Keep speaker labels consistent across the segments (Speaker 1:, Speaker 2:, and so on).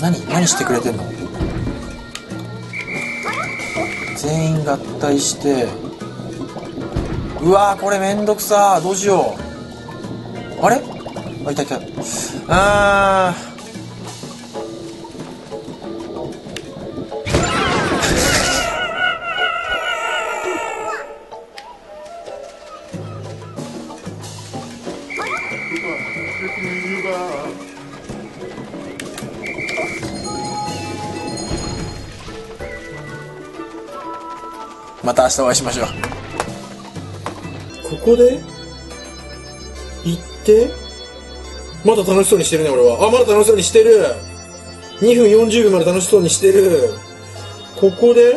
Speaker 1: 何何してくれてんの？全員合体して。うわーこれめんどくさどうしよう。あれ？あいたいた。あー。また明日お会いしましょう。ここで？行って？まだ楽しそうにしてるね俺は。あまだ楽しそうにしてる。2分40秒まで楽しそうにしてる。ここで？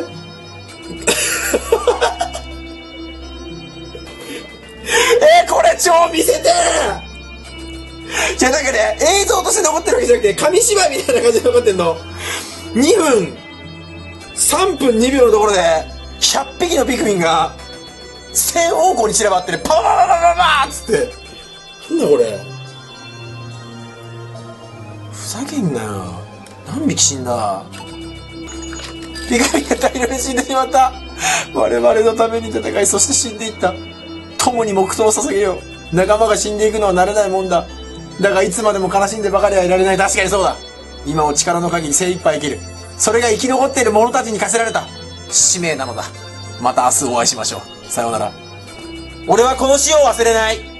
Speaker 1: えこれ超見せてじゃなんかね映像として残ってるわけじゃなくて紙芝居みたいな感じで残ってんの。2分3分2秒のところで100匹のピクミンが1000方向に散らばってる。パパパパパパパーっつって。なんだこれ。ふざけんなよ。何匹死んだ。ピクミンが大量に死んでしまった。我々のために戦いそして死んでいった。共に黙祷を捧げよう。仲間が死んでいくのは慣れないもんだ。だがいつまでも悲しんでばかりはいられない。確かにそうだ。今を力の限り精一杯生きる。それが生き残っている者たちに課せられた。使命なのだ。また明日お会いしましょう。さようなら。俺はこの死を忘れない。